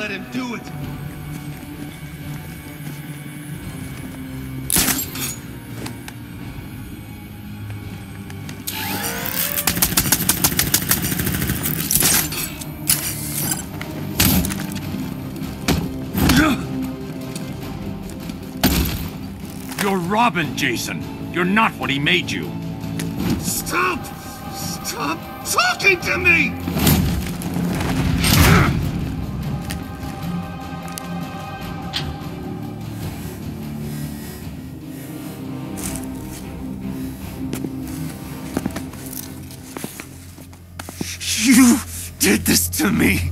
let him do it. You're Robin, Jason. You're not what he made you. Stop! Stop talking to me! To me!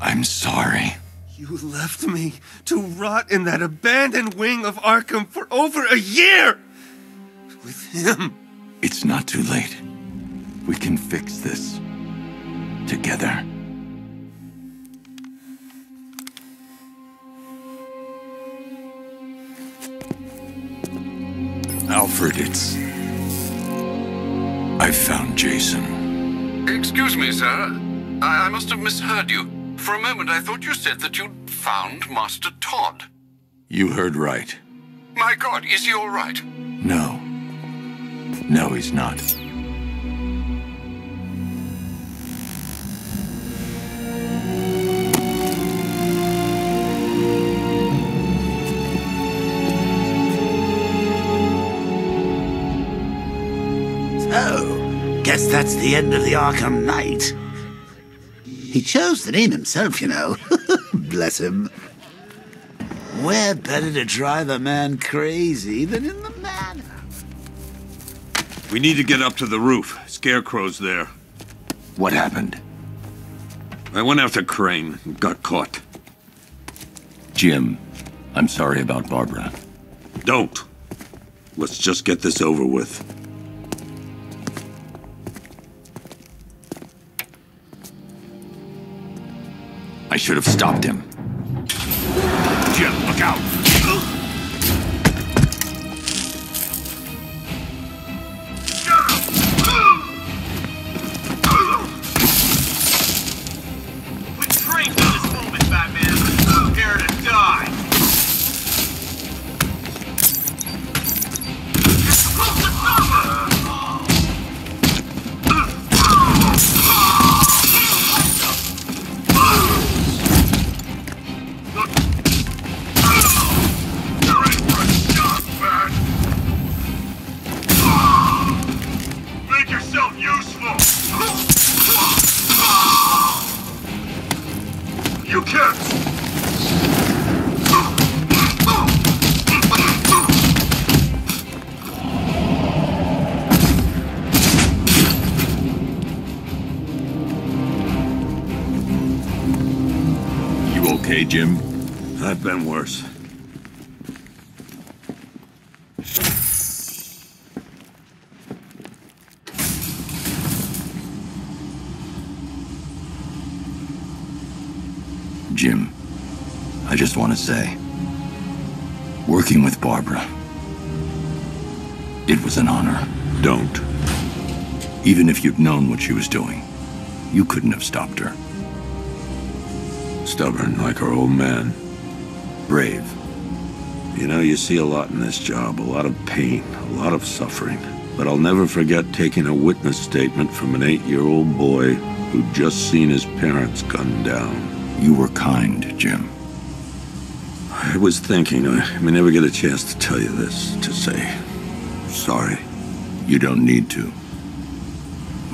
I'm sorry. You left me to rot in that abandoned wing of Arkham for over a year! With him! It's not too late. We can fix this. Together. Alfred, it's... I found Jason. Excuse me, sir. I, I must have misheard you. For a moment, I thought you said that you'd found Master Todd. You heard right. My God, is he all right? No. No, he's not. So, guess that's the end of the Arkham Knight. He chose the name himself, you know. Bless him. Where better to drive a man crazy than in the manor? We need to get up to the roof. Scarecrow's there. What happened? I went after Crane and got caught. Jim, I'm sorry about Barbara. Don't. Let's just get this over with. I should have stopped him. Jim, look out! You'd known what she was doing, you couldn't have stopped her. Stubborn like her old man. Brave. You know, you see a lot in this job. A lot of pain, a lot of suffering. But I'll never forget taking a witness statement from an eight-year-old boy who'd just seen his parents gunned down. You were kind, Jim. I was thinking, uh, I may never get a chance to tell you this, to say sorry. You don't need to.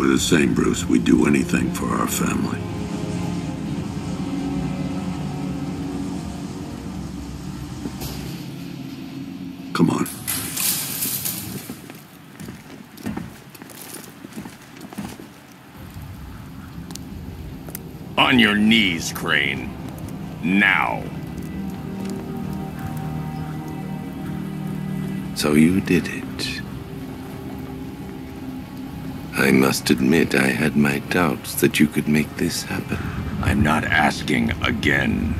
We're the same, Bruce. We'd do anything for our family. Come on. On your knees, Crane. Now. So you did it. I must admit I had my doubts that you could make this happen. I'm not asking again.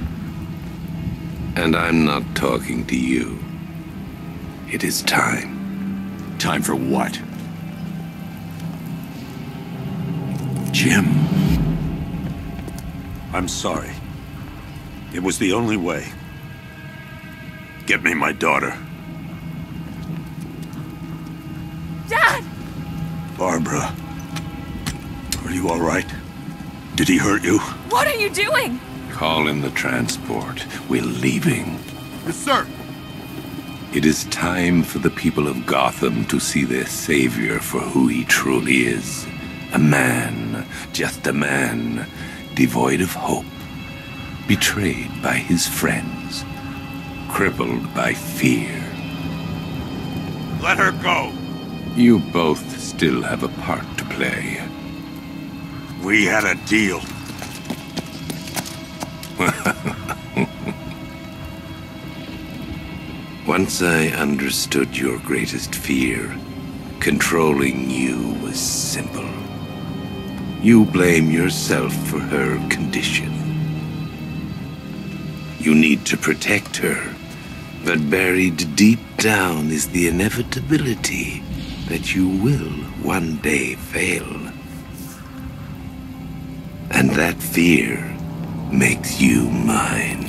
And I'm not talking to you. It is time. Time for what? Jim. I'm sorry. It was the only way. Get me my daughter. Barbara. Are you alright? Did he hurt you? What are you doing? Call in the transport. We're leaving. Yes, sir. It is time for the people of Gotham to see their savior for who he truly is. A man, just a man, devoid of hope, betrayed by his friends, crippled by fear. Let her go! You both still have a part to play. We had a deal. Once I understood your greatest fear, controlling you was simple. You blame yourself for her condition. You need to protect her, but buried deep down is the inevitability that you will one day fail. And that fear makes you mine.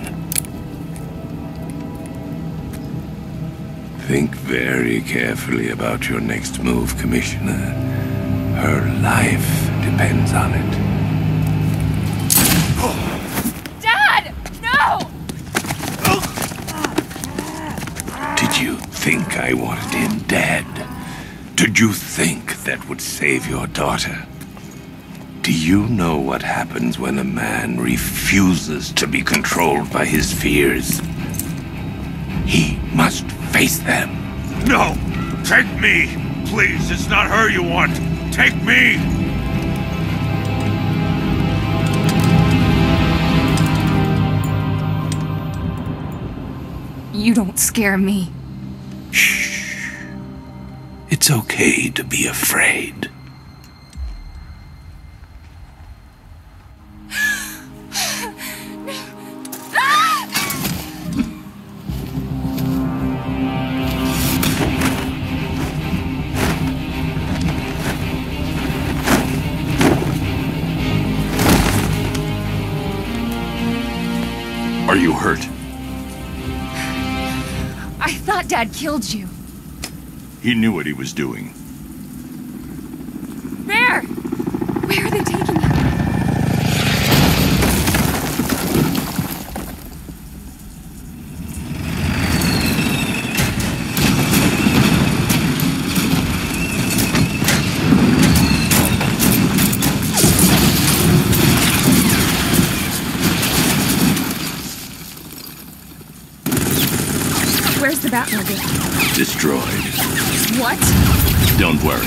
Think very carefully about your next move, Commissioner. Her life depends on it. Dad! No! Did you think I wanted him dead? Did you think that would save your daughter? Do you know what happens when a man refuses to be controlled by his fears? He must face them. No! Take me! Please, it's not her you want! Take me! You don't scare me. It's okay to be afraid. Are you hurt? I thought Dad killed you. He knew what he was doing. There! Where are they taking you? Where's the Batmobile? Destroyed. Don't worry.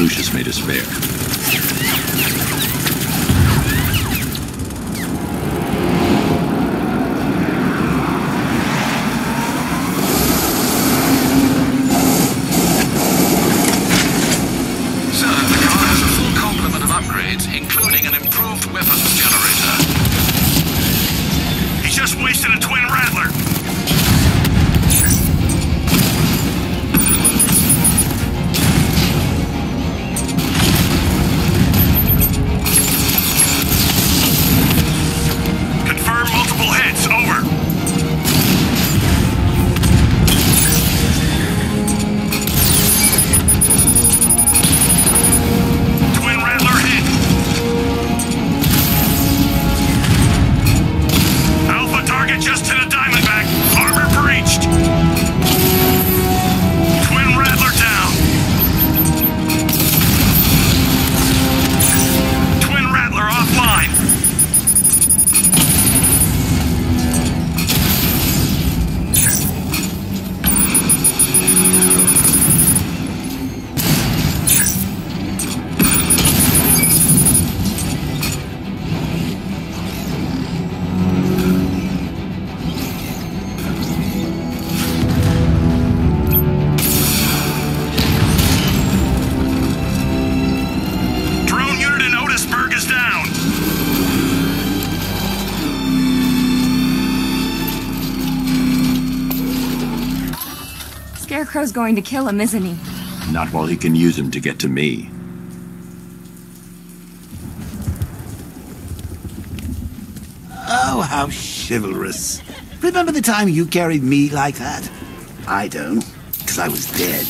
Lucius made us spare. Going to kill him, isn't he? Not while he can use him to get to me. Oh, how chivalrous. Remember the time you carried me like that? I don't, because I was dead.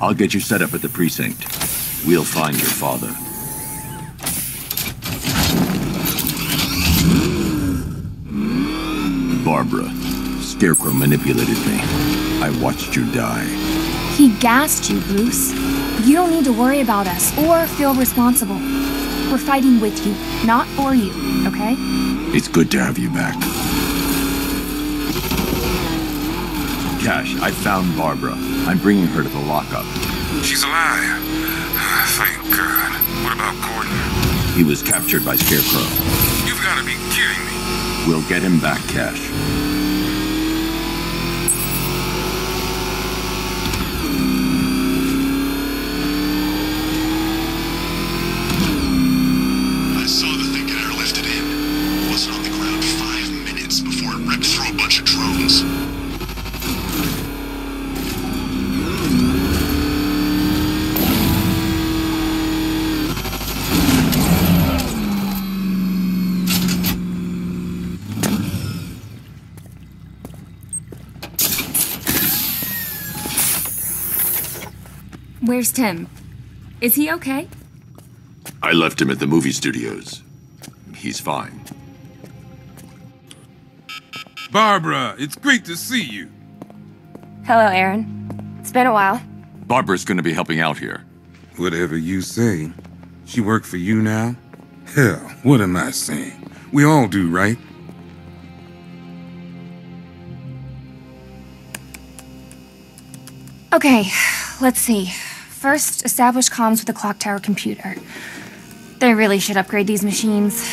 I'll get you set up at the precinct. We'll find your father. Barbara, Scarecrow manipulated me. I watched you die. He gassed you, Bruce. You don't need to worry about us or feel responsible. We're fighting with you, not for you, okay? It's good to have you back. Cash, I found Barbara. I'm bringing her to the lockup. She's alive. Thank God. What about Gordon? He was captured by Scarecrow. You've got to be kidding me. We'll get him back, Cash. I saw the thing get airlifted in. Wasn't on the ground five minutes before it ripped through a bunch of drones. Where's Tim? Is he okay? I left him at the movie studios. He's fine. Barbara, it's great to see you. Hello, Aaron. It's been a while. Barbara's gonna be helping out here. Whatever you say. She work for you now? Hell, what am I saying? We all do, right? Okay, let's see. First, establish comms with the clock tower computer. They really should upgrade these machines.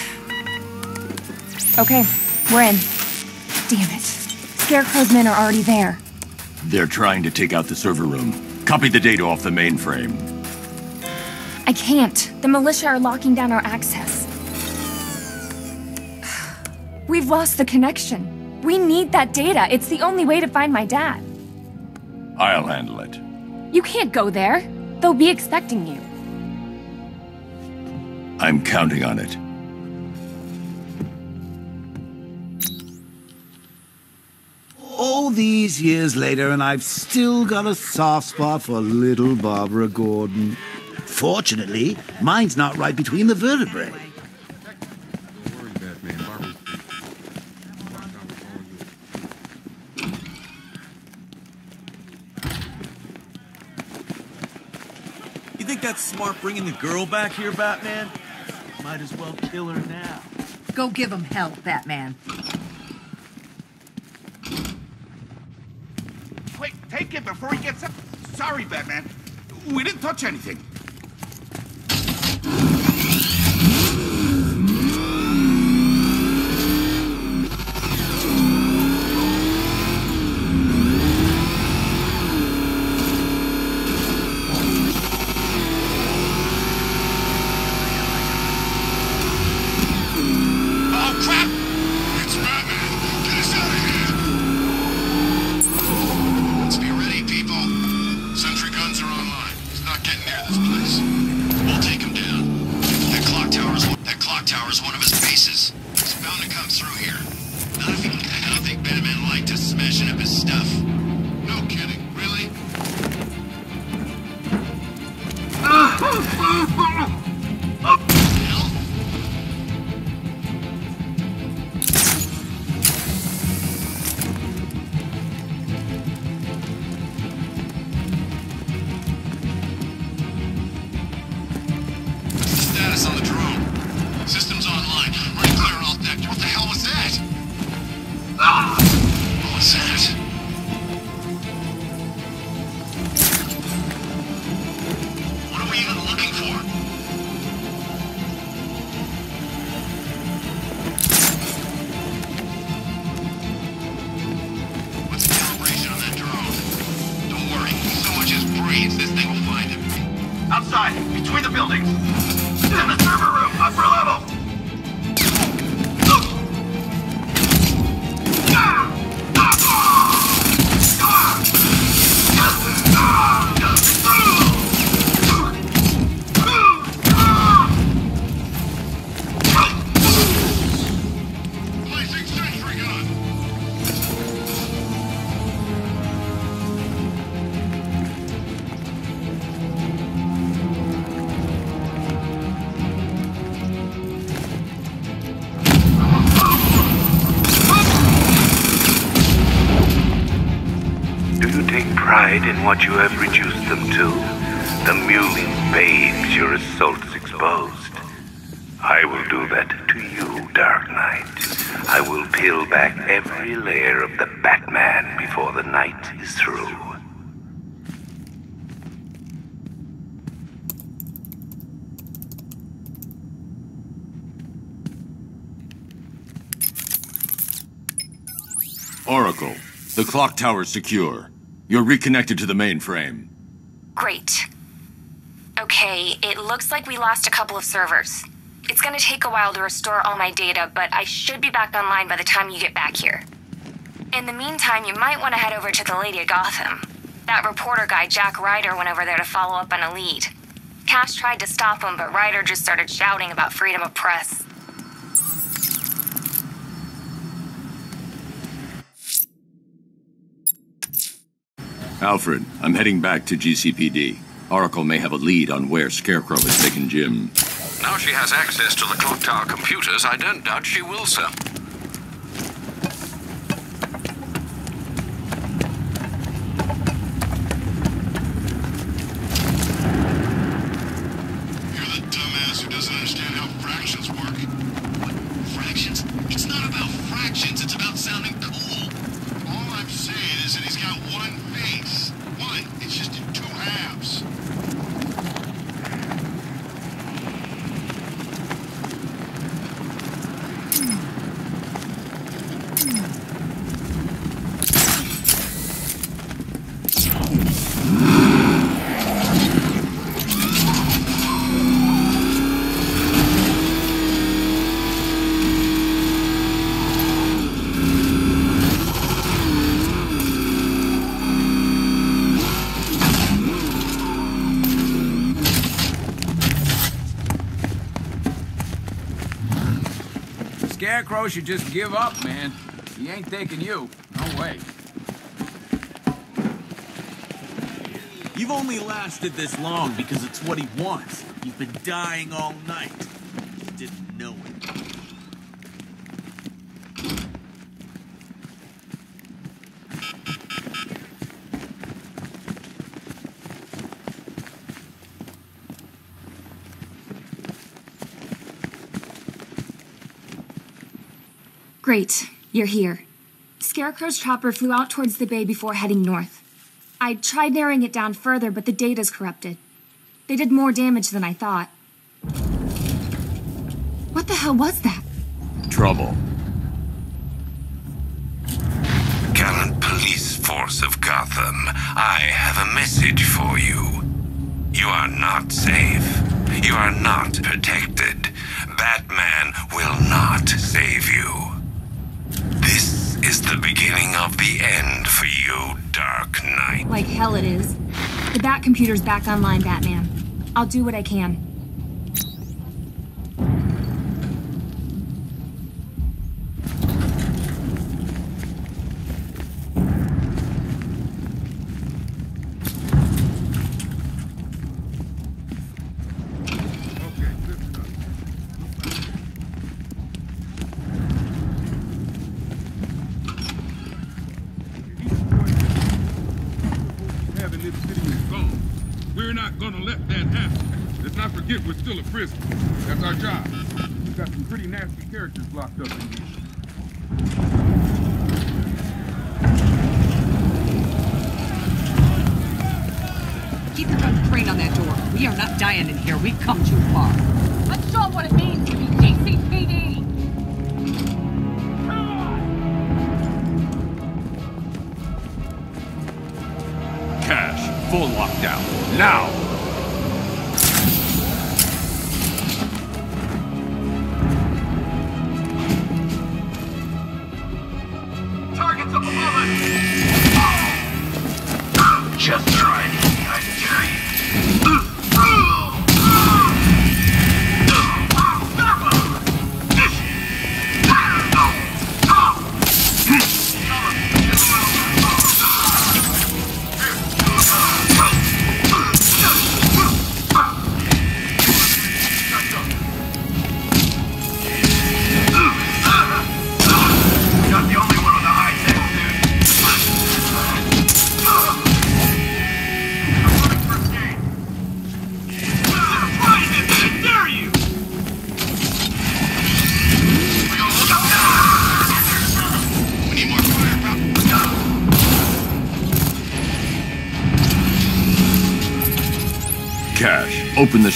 Okay, we're in. Damn it. Scarecrow's men are already there. They're trying to take out the server room. Copy the data off the mainframe. I can't. The militia are locking down our access. We've lost the connection. We need that data. It's the only way to find my dad. I'll handle it. You can't go there. They'll be expecting you. I'm counting on it. All these years later, and I've still got a soft spot for little Barbara Gordon. Fortunately, mine's not right between the vertebrae. You think that's smart bringing the girl back here, Batman? Might as well kill her now. Go give him hell, Batman. Quick, take it before he gets up. Sorry, Batman. We didn't touch anything. What you have reduced them to? The mewling babes your assaults exposed. I will do that to you, Dark Knight. I will peel back every layer of the Batman before the night is through. Oracle, the clock tower's secure. You're reconnected to the mainframe. Great. Okay, it looks like we lost a couple of servers. It's gonna take a while to restore all my data, but I should be back online by the time you get back here. In the meantime, you might want to head over to the Lady of Gotham. That reporter guy, Jack Ryder, went over there to follow up on a lead. Cash tried to stop him, but Ryder just started shouting about freedom of press. Alfred, I'm heading back to GCPD. Oracle may have a lead on where Scarecrow has taken Jim. Now she has access to the clock tower computers, I don't doubt she will, sir. You're the dumbass who doesn't understand how fractions work. What? Fractions? It's not about fractions, it's about sounding cool. All I'm saying is that he's got one face. One. It's just in two halves. Scarecrow should just give up, man. He ain't taking you. No way. You've only lasted this long because it's what he wants. You've been dying all night. You didn't know it. Great, you're here. Scarecrow's chopper flew out towards the bay before heading north. I tried narrowing it down further, but the data's corrupted. They did more damage than I thought. What the hell was that? Trouble. Gallant police force of Gotham, I have a message for you. You are not safe. You are not protected. Batman will not save you. Is the beginning of the end for you, Dark Knight. Like hell it is. The Bat computer's back online, Batman. I'll do what I can.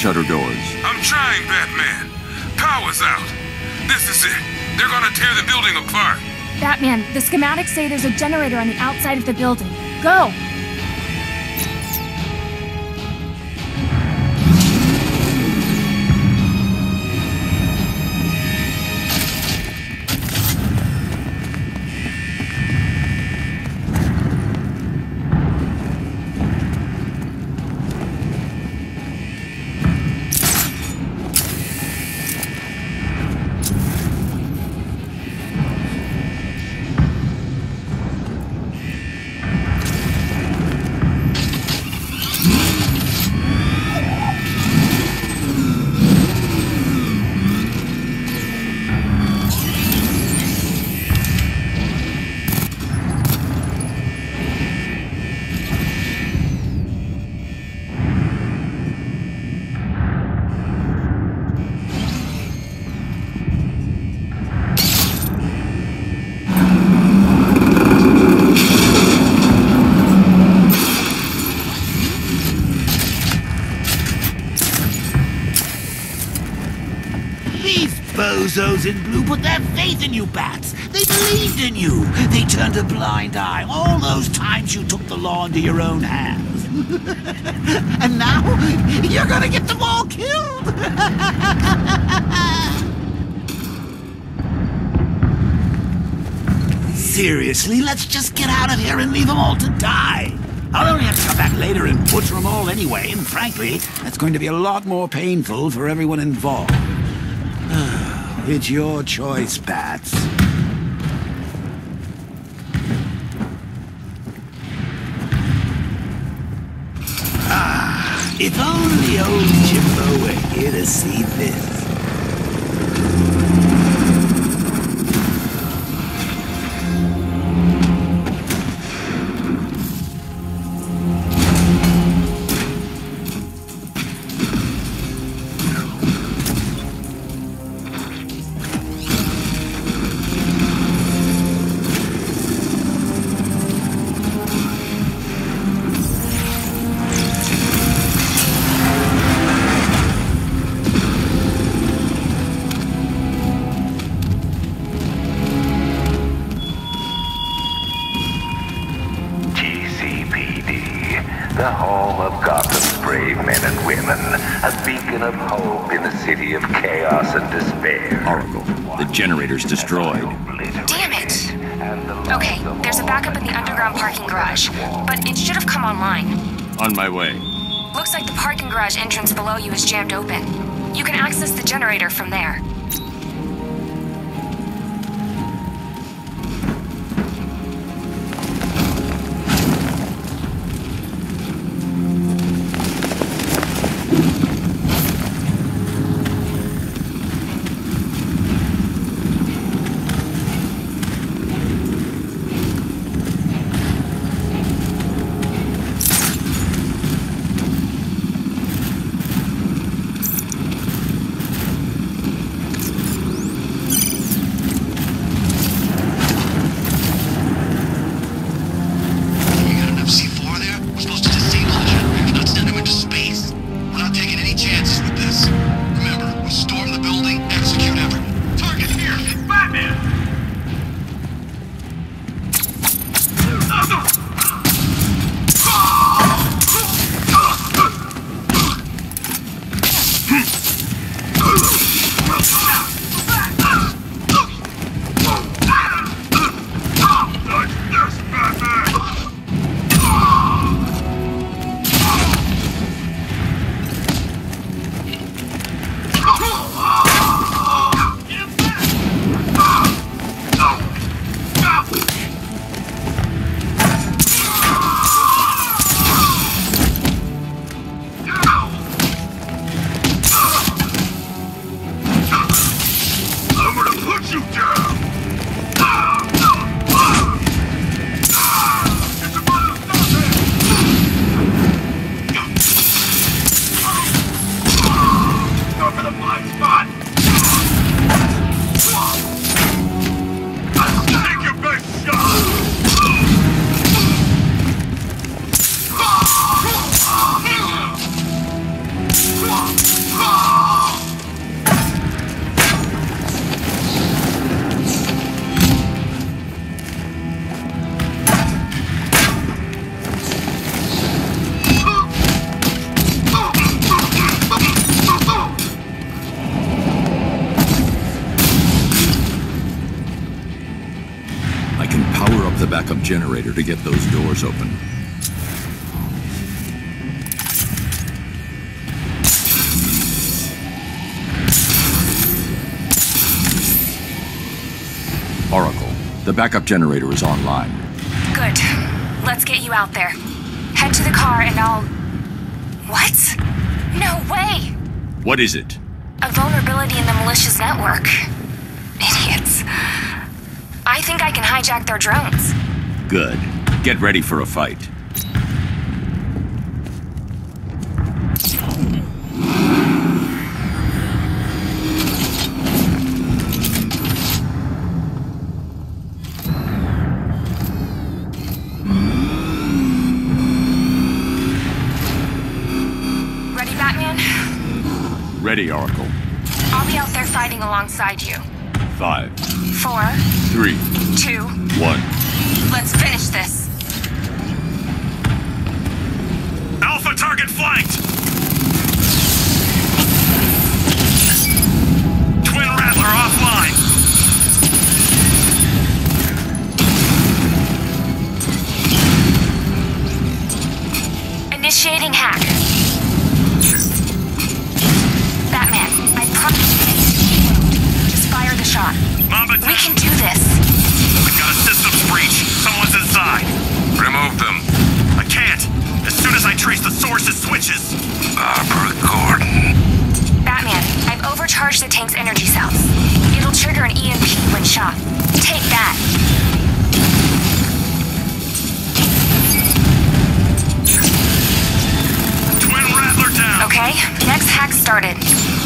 Shutter doors. I'm trying, Batman. Power's out. This is it. They're gonna tear the building apart. Batman, the schematics say there's a generator on the outside of the building. Go! Bozos in blue put their faith in you, Bats. They believed in you. They turned a blind eye all those times you took the law into your own hands. and now you're gonna get them all killed. Seriously, let's just get out of here and leave them all to die. I'll only have to come back later and butcher them all anyway, and frankly, that's going to be a lot more painful for everyone involved. Ah. It's your choice, Bats. Ah, if only old Jimbo were here to see this. Generator's destroyed. Damn it! Okay, there's a backup in the underground parking garage, but it should have come online. On my way. Looks like the parking garage entrance below you is jammed open. You can access the generator from there. Generator to get those doors open. Oracle, the backup generator is online. Good. Let's get you out there. Head to the car and I'll. What? No way! What is it? A vulnerability in the militia's network. Idiots. I think I can hijack their drones. Good. Get ready for a fight. Ready, Batman? Ready, Oracle. I'll be out there fighting alongside you. Five, Four, three, two, one. Let's finish this. Alpha target flanked! Twin Rattler offline! Initiating hack. Batman, I promise you. Just fire the shot. Mamba We can do this. I trace the source, source's switches. Barbara Gordon. Batman, I've overcharged the tank's energy cells. It'll trigger an EMP when shot. Take that. Twin Rattler down. Okay, next hack started.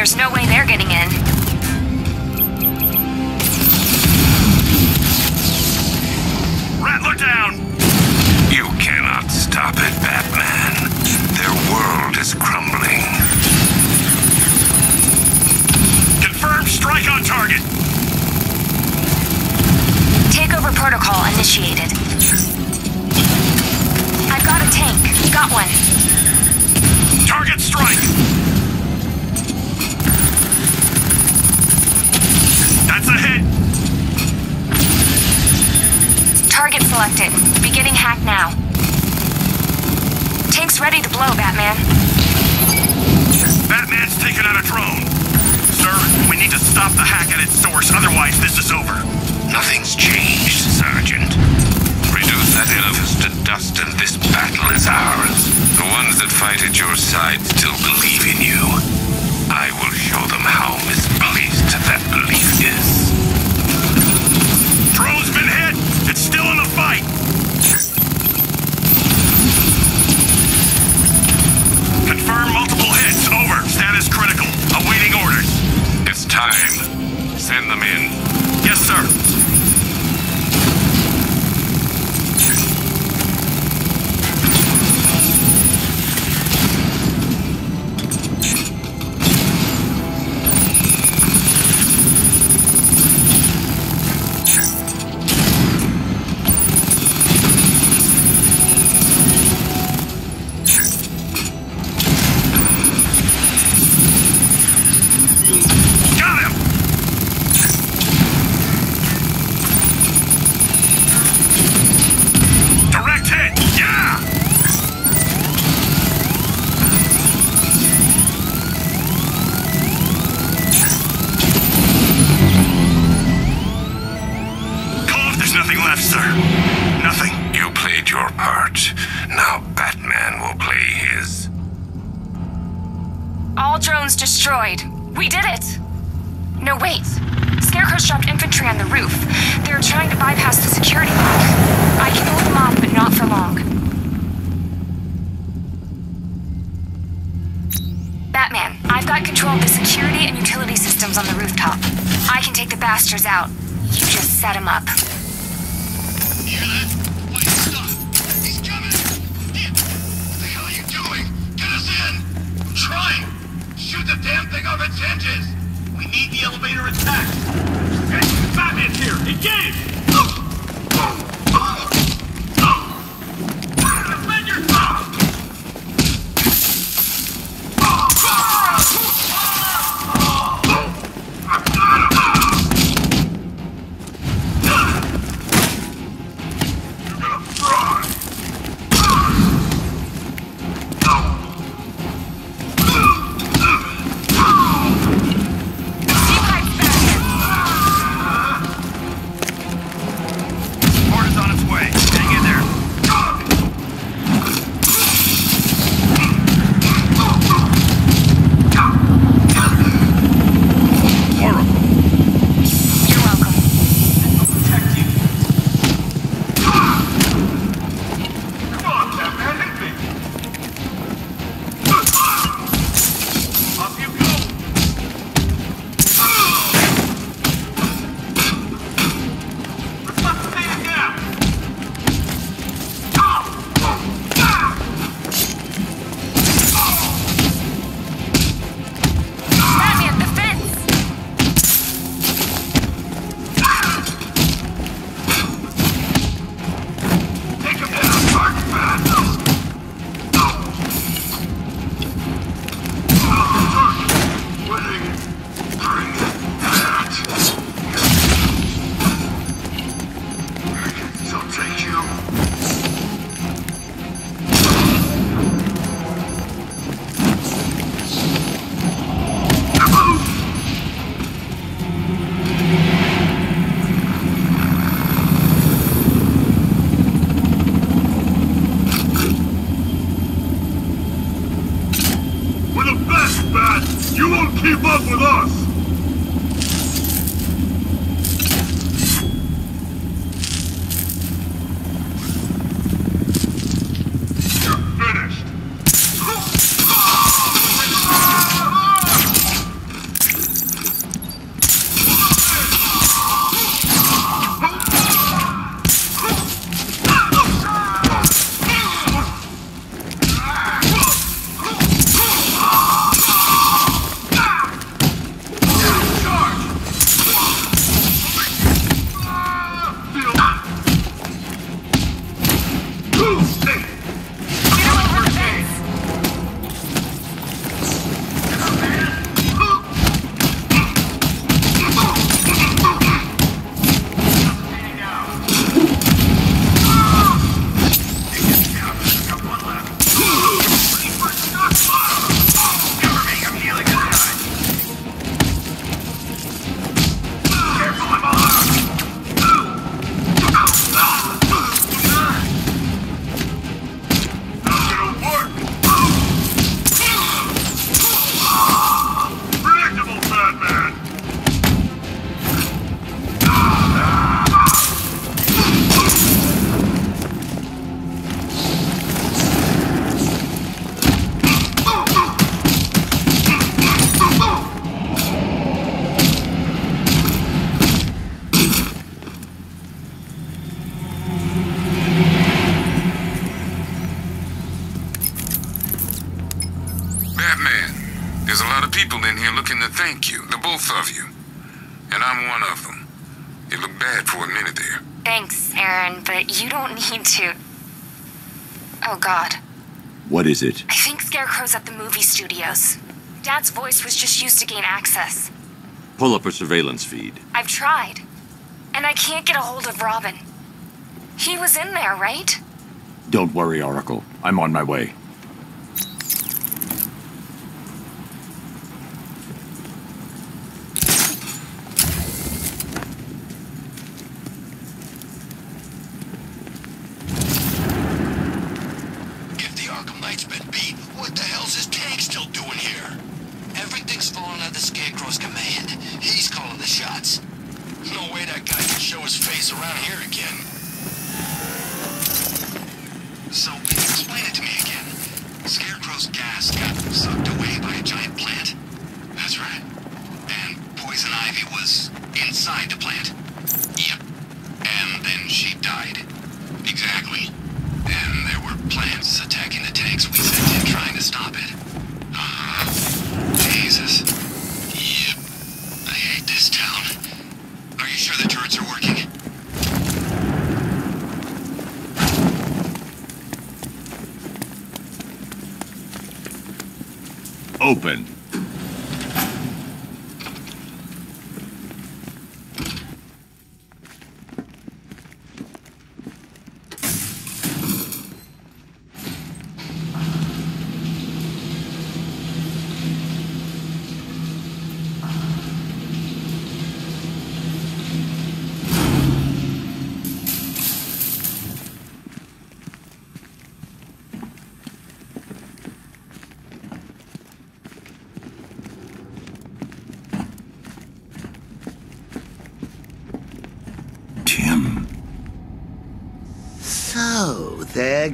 There's no way they're getting in. Tank's ready to blow, Batman. Batman's taken out a drone. Sir, we need to stop the hack at its source, otherwise this is over. Nothing's changed, Sergeant. Reduce that edifice to dust and this battle is ours. The ones that fight at your side still believe in you. I will show them how misplaced that time. Send them in. Yes, sir. is it? I think Scarecrow's at the movie studios. Dad's voice was just used to gain access. Pull up a surveillance feed. I've tried. And I can't get a hold of Robin. He was in there, right? Don't worry, Oracle. I'm on my way.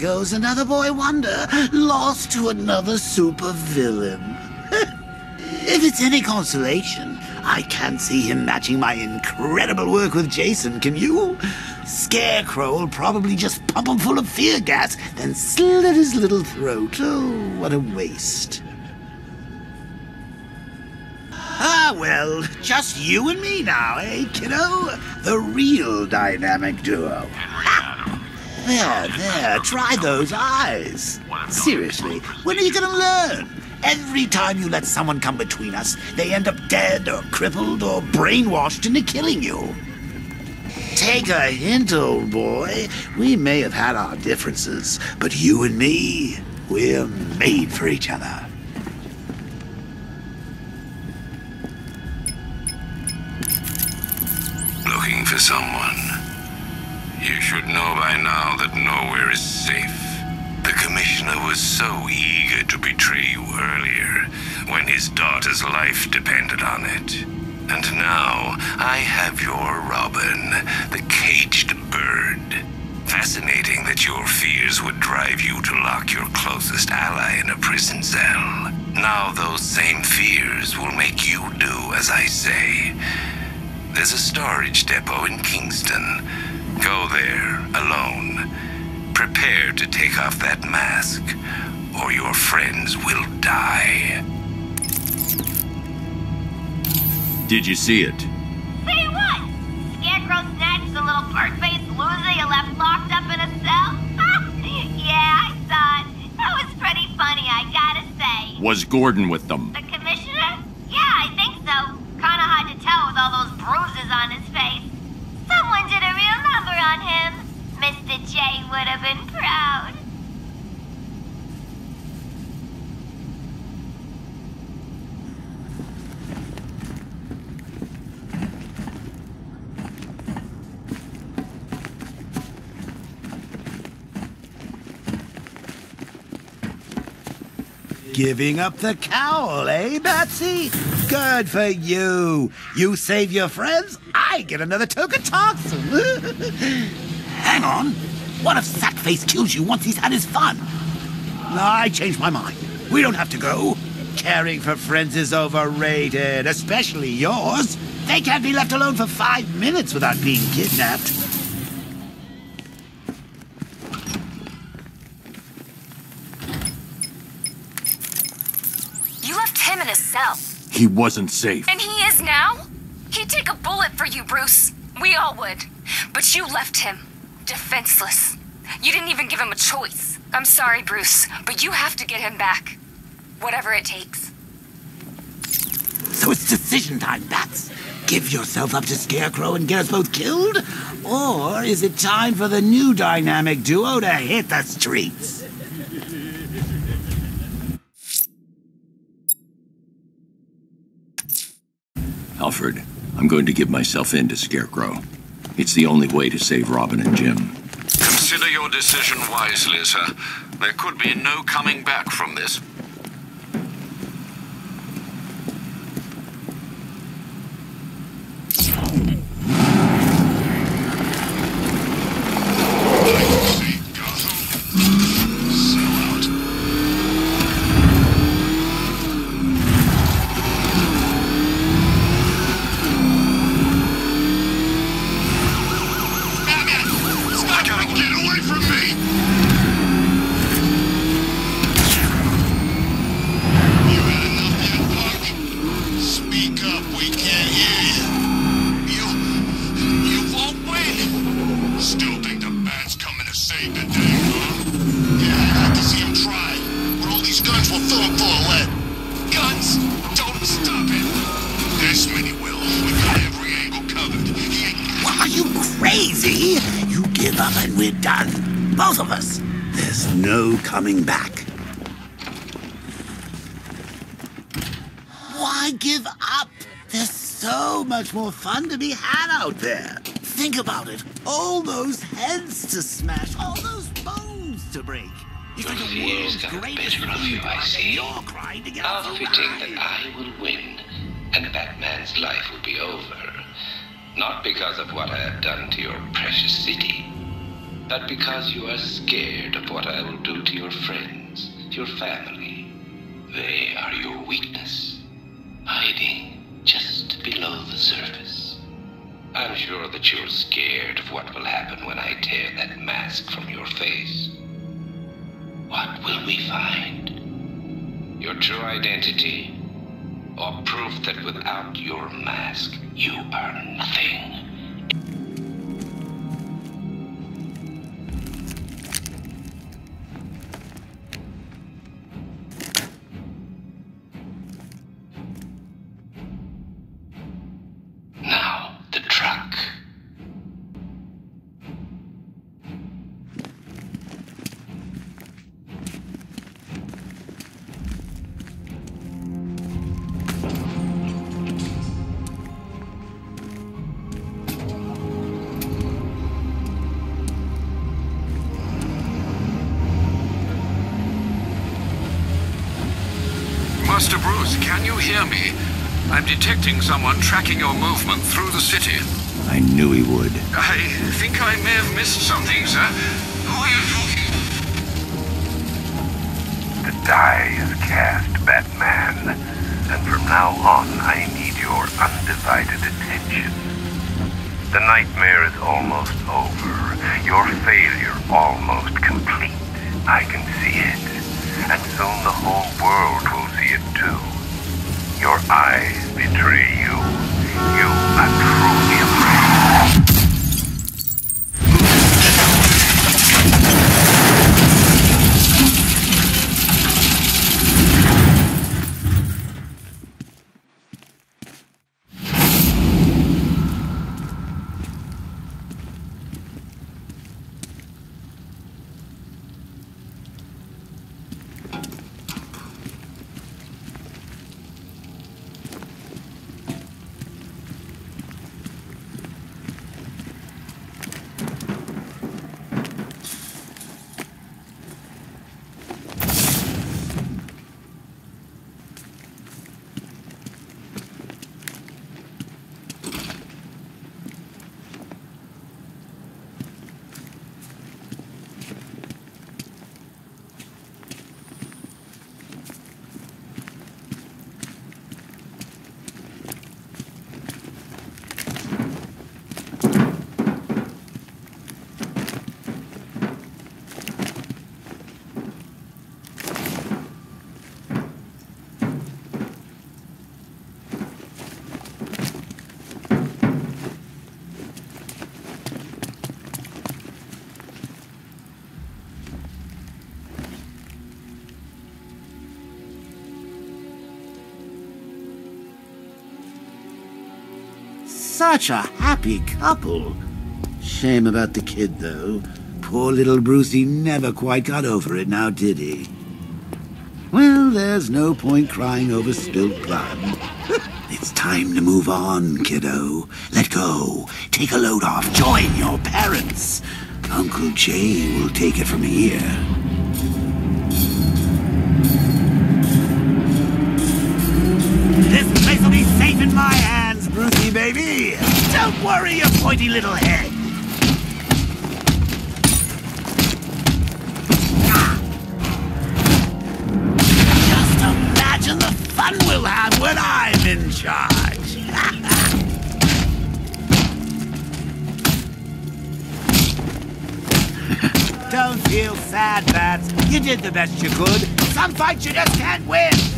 Goes another boy wonder, lost to another super villain. if it's any consolation, I can't see him matching my incredible work with Jason, can you? Scarecrow will probably just pump him full of fear gas, then slit his little throat. Oh, what a waste. Ah, well, just you and me now, eh, kiddo? The real dynamic duo. There, there, try those eyes. Seriously, when are you gonna learn? Every time you let someone come between us, they end up dead or crippled or brainwashed into killing you. Take a hint, old boy. We may have had our differences, but you and me, we're made for each other. You should know by now that nowhere is safe. The Commissioner was so eager to betray you earlier, when his daughter's life depended on it. And now I have your Robin, the caged bird. Fascinating that your fears would drive you to lock your closest ally in a prison cell. Now those same fears will make you do as I say. There's a storage depot in Kingston. Go there, alone. Prepare to take off that mask, or your friends will die. Did you see it? See what? Scarecrow snatched the little part-faced loser you left locked up in a cell? yeah, I saw it. That was pretty funny, I gotta say. Was Gordon with them? The commissioner? Yeah, I think so. Kinda hard to tell with all those bruises on his face. Someone did a real number on him. Mr. J would have been proud. Giving up the cowl, eh, Batsy? Good for you. You save your friends, I get another token toxin. Hang on. What if Sackface kills you once he's had his fun? I changed my mind. We don't have to go. Caring for friends is overrated, especially yours. They can't be left alone for five minutes without being kidnapped. He wasn't safe. And he is now? He'd take a bullet for you, Bruce. We all would. But you left him defenseless. You didn't even give him a choice. I'm sorry, Bruce, but you have to get him back. Whatever it takes. So it's decision time, Bats. Give yourself up to Scarecrow and get us both killed? Or is it time for the new dynamic duo to hit the streets? Alfred, I'm going to give myself in to Scarecrow. It's the only way to save Robin and Jim. Consider your decision wisely, sir. There could be no coming back from this. Of you, I see. How fitting that I will win, and Batman's life will be over. Not because of what I have done to your precious city, but because you are scared of what I will do to your friends, your family. They are your weakness, hiding just below the surface. I'm sure that you're scared of what will happen when I tear that mask from your face. What will we find? Your true identity? Or proof that without your mask, you are nothing? Can you hear me? I'm detecting someone tracking your movement through the city. I knew he would. I think I may have missed something, sir. Who are you talking? The die is cast, Batman. And from now on, I need your undivided attention. The nightmare is almost over. Your failure almost complete. I can see it. And soon the whole world betray you. You are Such a happy couple. Shame about the kid, though. Poor little Brucey never quite got over it now, did he? Well, there's no point crying over spilt blood. it's time to move on, kiddo. Let go. Take a load off. Join your parents. Uncle J will take it from here. Pointy little head. Just imagine the fun we'll have when I'm in charge. Don't feel sad, Bats. You did the best you could. Some fights you just can't win.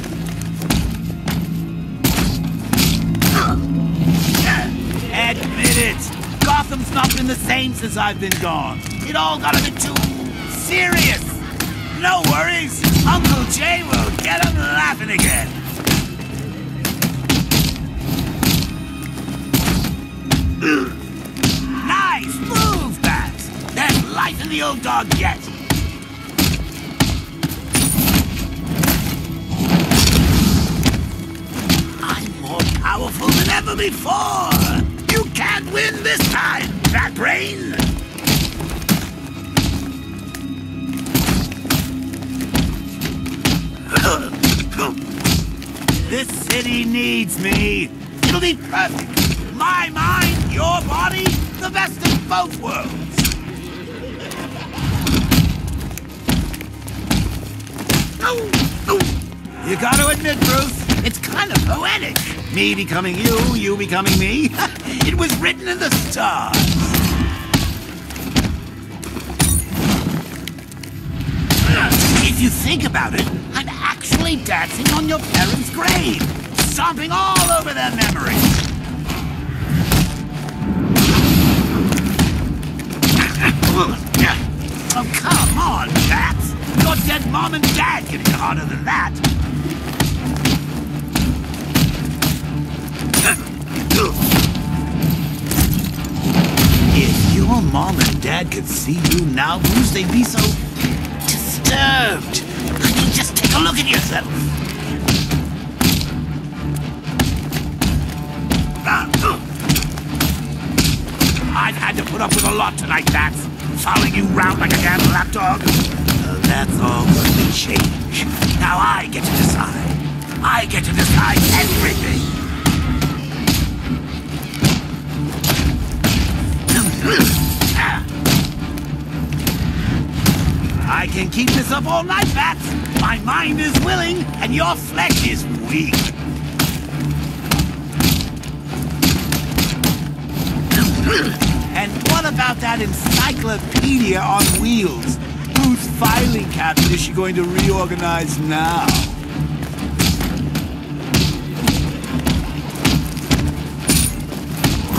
It. Gotham's not been the same since I've been gone. It all got a bit too serious. No worries. Uncle J will get him laughing again. Nice move, Bats. There's life in the old dog yet. I'm more powerful than ever before. Can't win this time, Fat Brain. This city needs me. It'll be perfect. My mind, your body, the best of both worlds. You gotta admit, Bruce, it's kind of poetic. Me becoming you, you becoming me. it was written in the stars. If you think about it, I'm actually dancing on your parents' grave, stomping all over their memories. Oh, come on, Bats. Your dead mom and dad can hit harder than that. Your mom and dad could see you now, Bruce, they'd be so disturbed. I mean, just take a look at yourself. I've had to put up with a lot tonight, Bats. Following you round like a damn lapdog. Uh, that's all going to change. Now I get to decide. I get to decide everything. I can keep this up all night, Bats. My mind is willing, and your flesh is weak. And what about that encyclopedia on wheels? Whose filing cabinet is she going to reorganize now?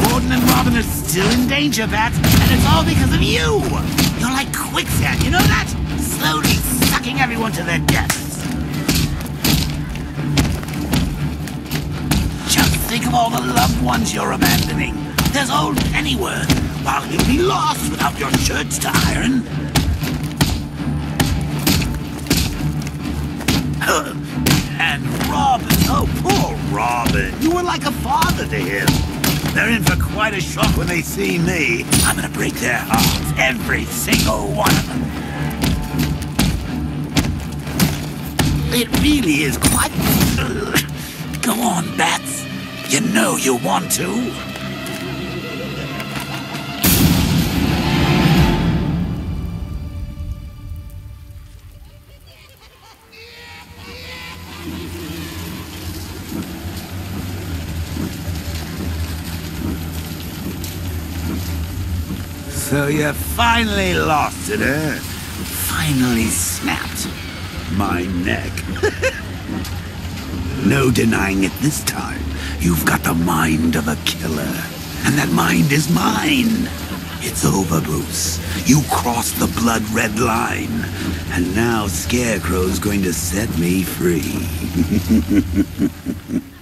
Gordon and Robin are still in danger, Bats, and it's all because of you! You're like quicksand, you know that? Slowly sucking everyone to their deaths. Just think of all the loved ones you're abandoning. There's old Pennyworth, while you'll be lost without your shirts to iron. and Robin, oh, poor Robin. You were like a father to him. They're in for quite a shock when they see me. I'm gonna break their hearts, every single one of them. It really is quite... Go on, Bats. You know you want to. So you finally lost it, eh? Finally snapped. My neck. no denying it this time. You've got the mind of a killer. And that mind is mine. It's over, Bruce. You crossed the blood-red line. And now Scarecrow's going to set me free.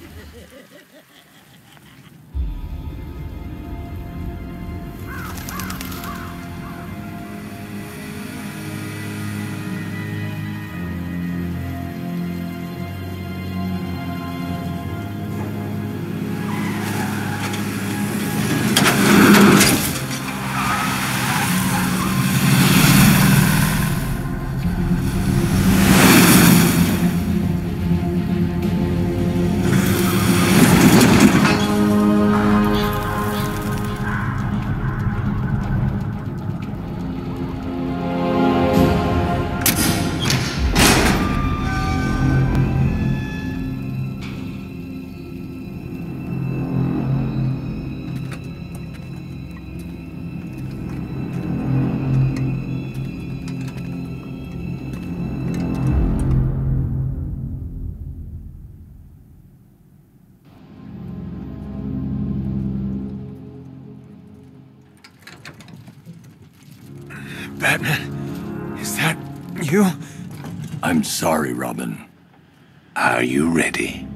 you ready?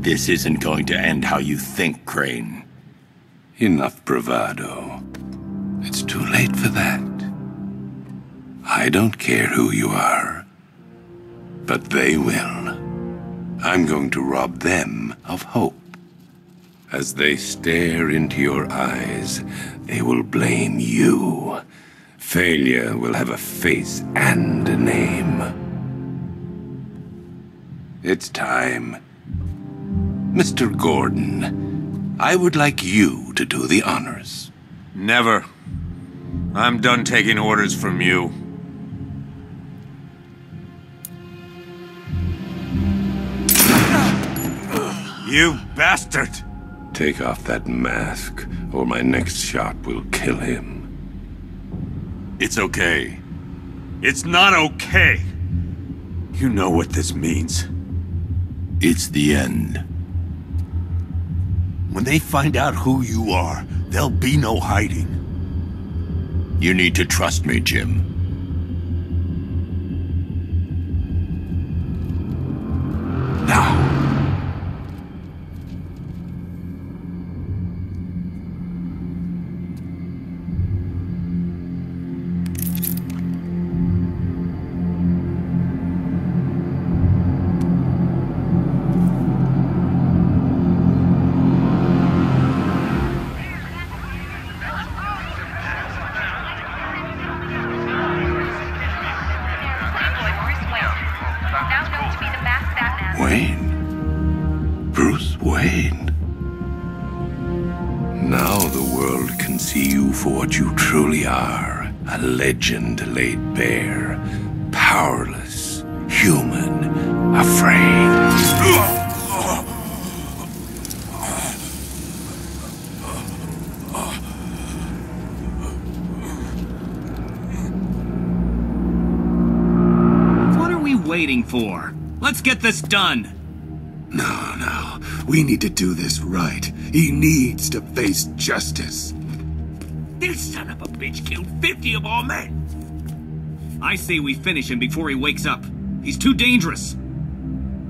This isn't going to end how you think, Crane. Enough bravado. It's too late for that. I don't care who you are. But they will. I'm going to rob them of hope. As they stare into your eyes, they will blame you. Failure will have a face and a name. It's time. Mr. Gordon, I would like you to do the honors. Never. I'm done taking orders from you. You bastard! Take off that mask, or my next shot will kill him. It's okay. It's not okay. You know what this means. It's the end. When they find out who you are, there'll be no hiding. You need to trust me, Jim. Let's this done. No, no. We need to do this right. He needs to face justice. This son of a bitch killed 50 of our men. I say we finish him before he wakes up. He's too dangerous.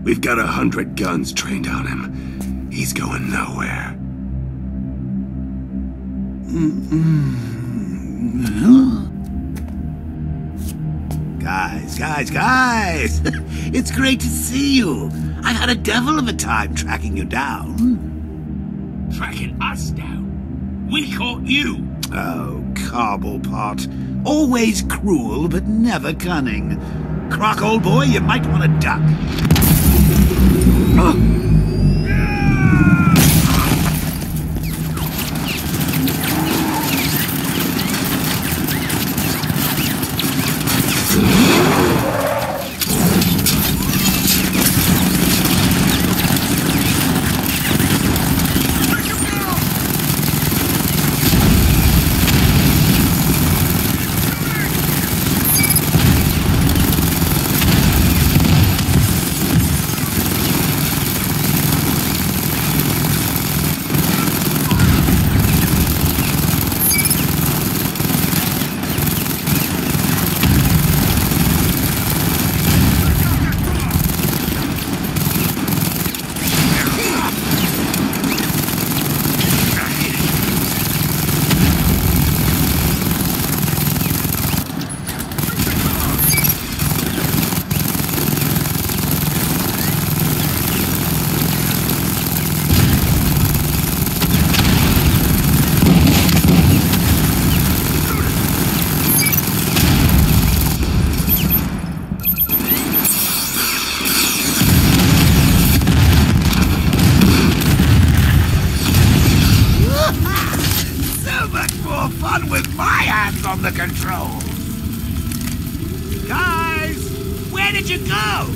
We've got a hundred guns trained on him. He's going nowhere. Guys, guys, guys! it's great to see you. I had a devil of a time tracking you down. Tracking us down? We caught you. Oh, Cobblepot. Always cruel, but never cunning. Croc, old boy, you might want to duck much more fun with my hands on the controls. Guys, where did you go?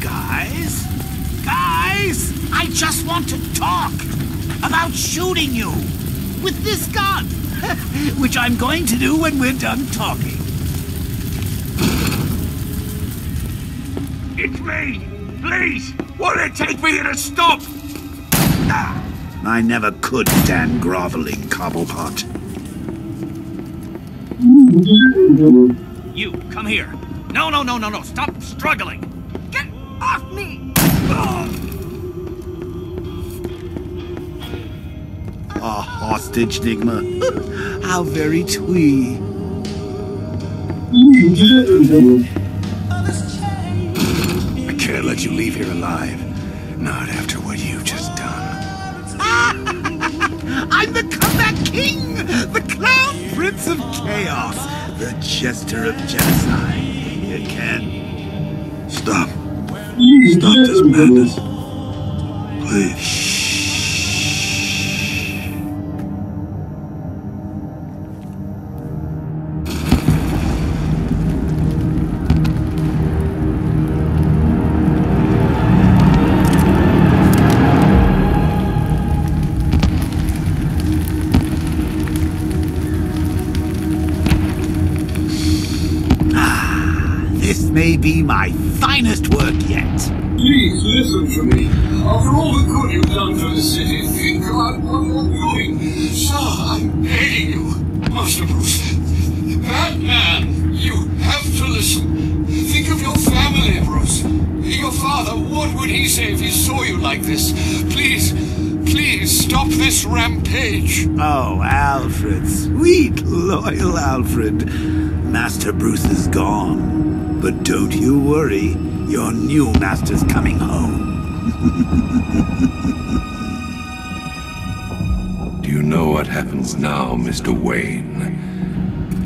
Guys? Guys? I just want to talk about shooting you with this gun, which I'm going to do when we're done talking. It's me. Please. What'll it take for you to stop? I never could stand groveling, Cobblepot. You, come here. No, no, no, no, no. Stop struggling. Get off me! A hostage, Nigma. How very twee. I can't let you leave here alive. Not after what you've just done. I'm the comeback king! Prince of chaos! The jester of genocide. You can. Stop. Stop this madness. Please. Please listen to me. After all the good you've done for the city, think about what you're doing. Sir, ah, I'm begging you. Master Bruce, Batman, you have to listen. Think of your family, Bruce. Your father, what would he say if he saw you like this? Please, please stop this rampage. Oh, Alfred. Sweet, loyal Alfred. Master Bruce is gone. But don't you worry. Your new master's coming home. Do you know what happens now, Mr. Wayne?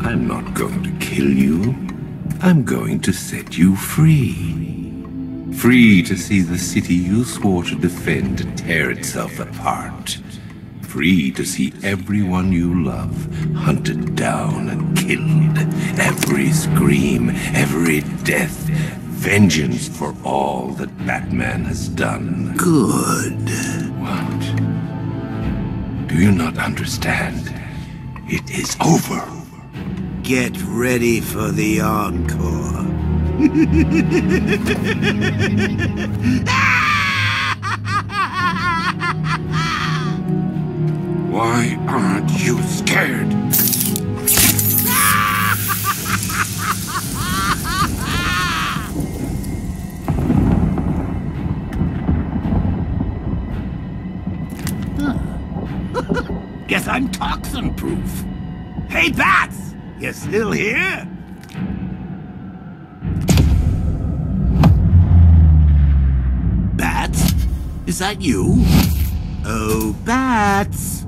I'm not going to kill you. I'm going to set you free. Free to see the city you swore to defend tear itself apart. Free to see everyone you love hunted down and killed. Every scream, every death. Vengeance for all that Batman has done. Good. What? Do you not understand? It is over. Get ready for the encore. Why aren't you scared? Proof. Hey, Bats! You're still here? Bats? Is that you? Oh, Bats!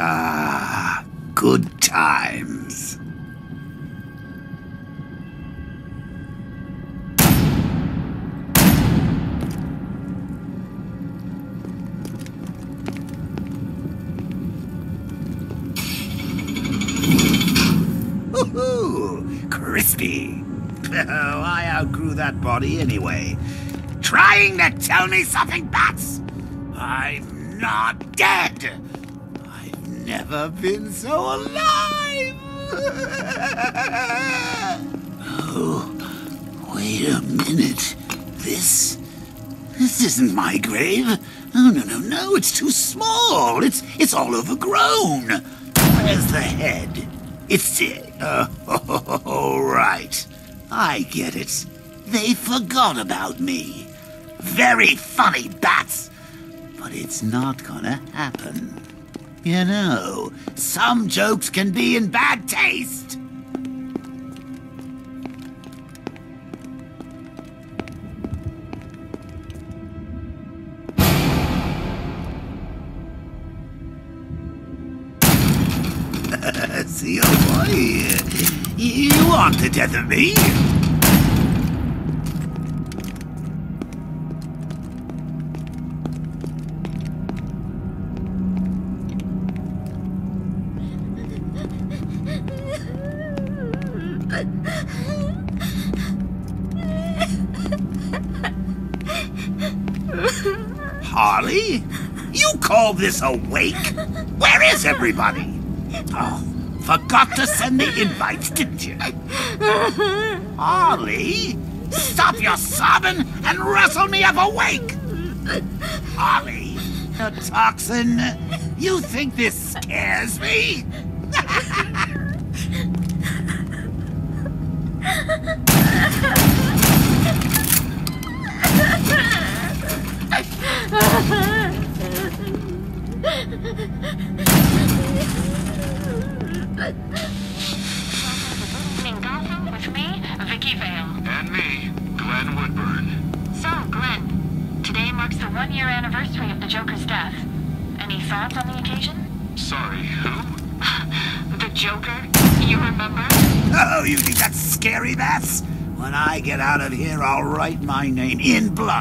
Ah, good times. Crispy. Oh, I outgrew that body anyway. Trying to tell me something, Bats? I'm not dead. Never been so alive. oh, wait a minute. This, this isn't my grave. Oh no no no! It's too small. It's it's all overgrown. Where's the head? It's it. Oh, uh, right. I get it. They forgot about me. Very funny, bats. But it's not gonna happen. You know, some jokes can be in bad taste. See, oh boy, you want the death of me? This awake? Where is everybody? Oh, forgot to send the invites, didn't you? Harley? Stop your sobbing and rustle me up awake! wake! Ollie, a toxin. You think this scares me?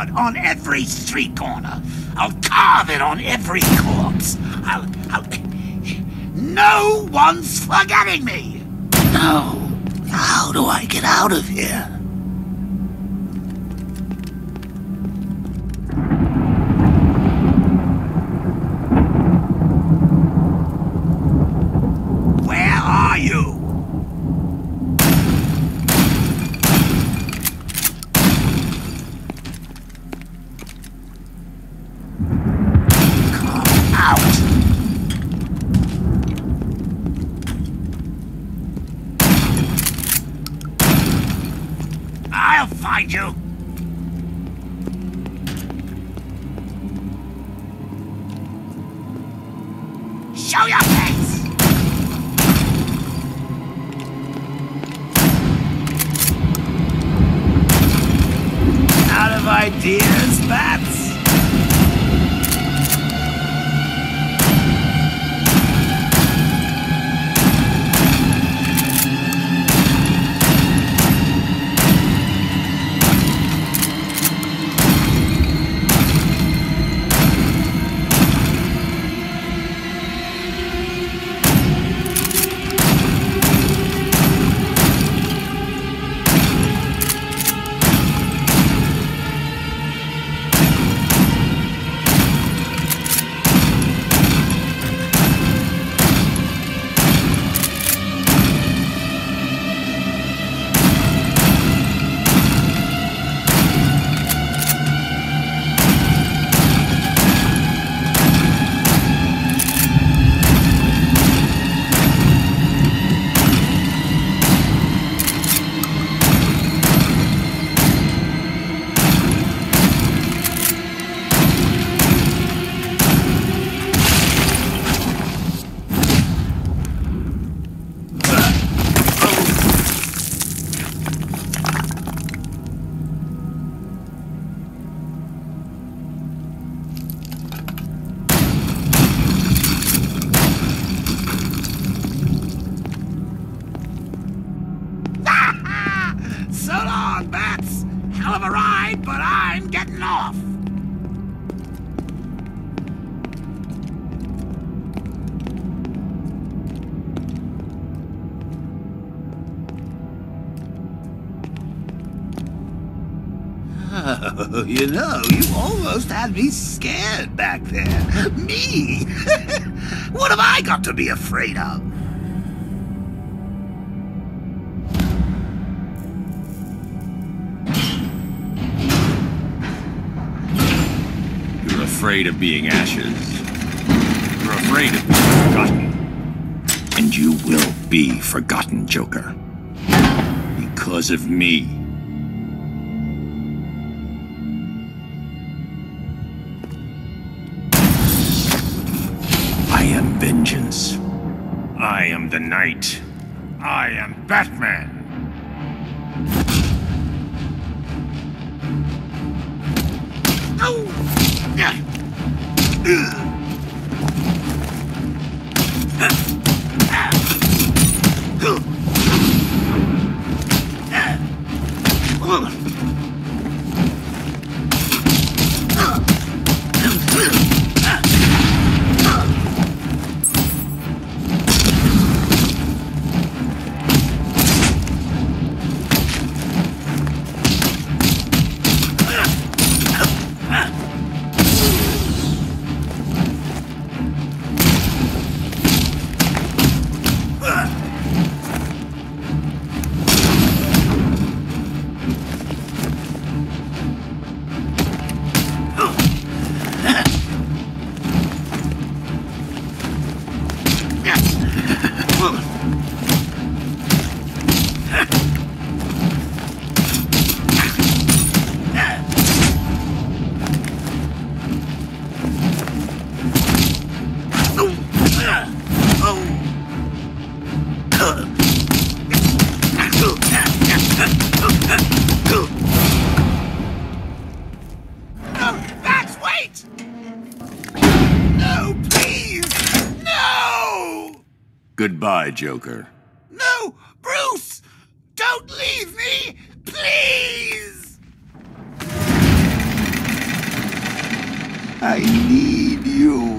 On every street corner. I'll carve it on every corpse. I'll. I'll... No one's forgetting me! No. How do I get out of here? Ride, but I'm getting off! Oh, you know, you almost had me scared back there. Me? what have I got to be afraid of? afraid of being ashes. You're afraid of being forgotten. And you will be forgotten, Joker. Because of me. I am vengeance. I am the night. I am Batman. Oh! Yeah. Come on. Goodbye, Joker. No! Bruce! Don't leave me! Please! I need you.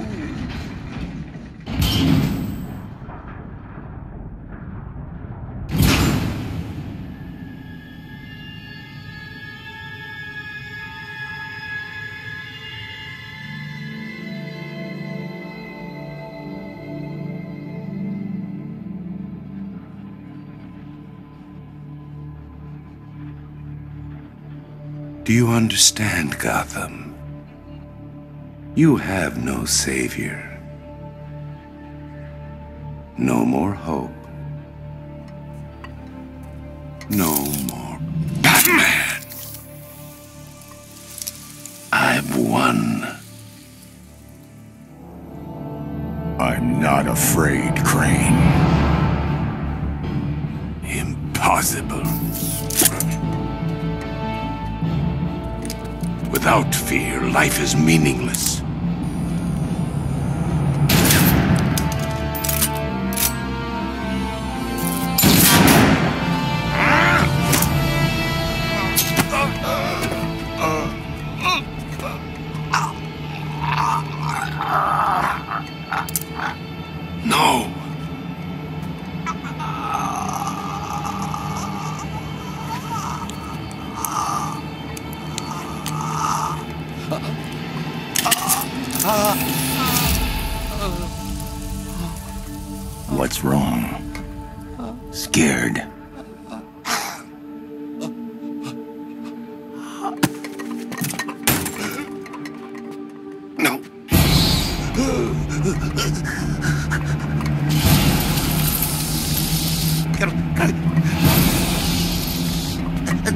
Do you understand, Gotham? You have no savior. No more hope. No more Batman. I've won. I'm not afraid, Crane. Impossible. Without fear, life is meaningless.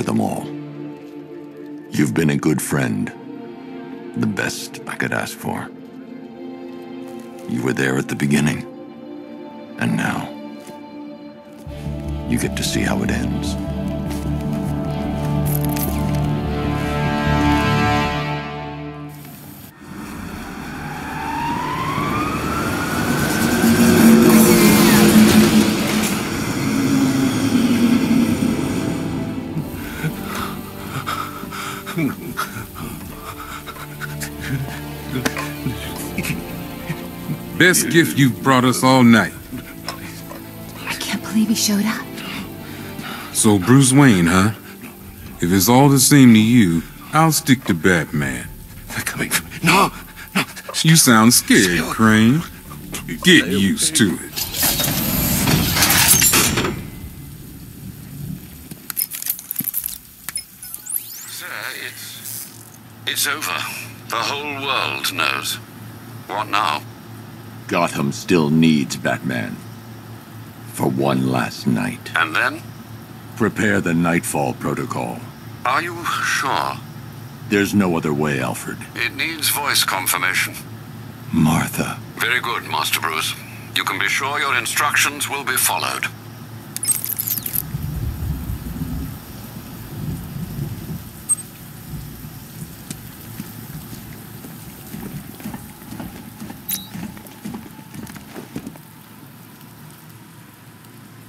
after them all. You've been a good friend. The best I could ask for. You were there at the beginning. And now, you get to see how it ends. Best gift you've brought us all night. I can't believe he showed up. So Bruce Wayne, huh? If it's all the same to you, I'll stick to Batman. They're coming from No! You sound scared, Crane. Get used to it. Sir, it's. It's over. The whole world knows. What now? Gotham still needs Batman. For one last night. And then? Prepare the Knightfall Protocol. Are you sure? There's no other way, Alfred. It needs voice confirmation. Martha. Very good, Master Bruce. You can be sure your instructions will be followed.